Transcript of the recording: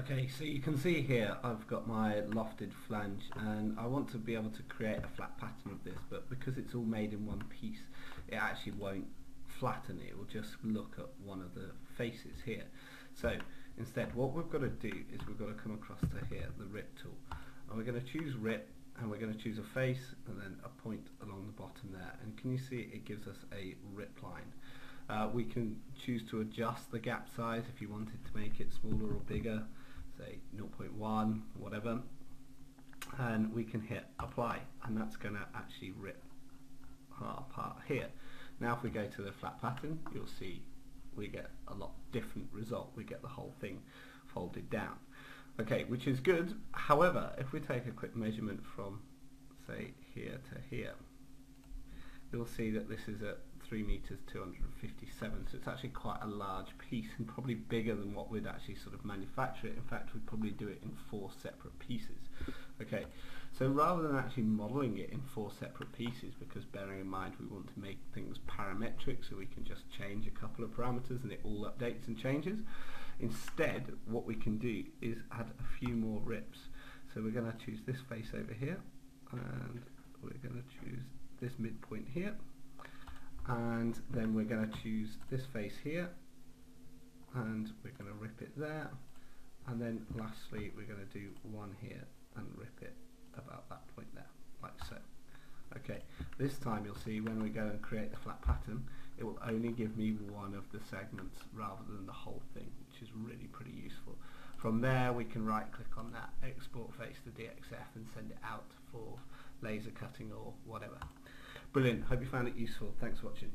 Okay, so you can see here I've got my lofted flange and I want to be able to create a flat pattern of this but because it's all made in one piece it actually won't flatten it, it will just look at one of the faces here. So instead what we've got to do is we've got to come across to here, the rip tool and we're going to choose rip and we're going to choose a face and then a point along the bottom there and can you see it gives us a rip line. Uh, we can choose to adjust the gap size if you wanted to make it smaller or bigger say 0.1 whatever and we can hit apply and that's going to actually rip our part here. Now if we go to the flat pattern you'll see we get a lot different result. We get the whole thing folded down. Okay which is good. However if we take a quick measurement from say here to here you'll see that this is at 3 meters 257 so it's actually quite a large piece and probably bigger than what we'd actually sort of manufacture it. In fact we'd probably do it in four separate pieces. Okay so rather than actually modeling it in four separate pieces because bearing in mind we want to make things parametric so we can just change a couple of parameters and it all updates and changes instead what we can do is add a few more rips. So we're going to choose this face over here and we're going to choose this midpoint here and then we're going to choose this face here. And we're going to rip it there. And then lastly we're going to do one here and rip it about that point there like so. Okay this time you'll see when we go and create the flat pattern it will only give me one of the segments rather than the whole thing which is really pretty useful. From there we can right click on that export face to DXF and send it out for laser cutting or whatever Brilliant. Hope you found it useful. Thanks for watching.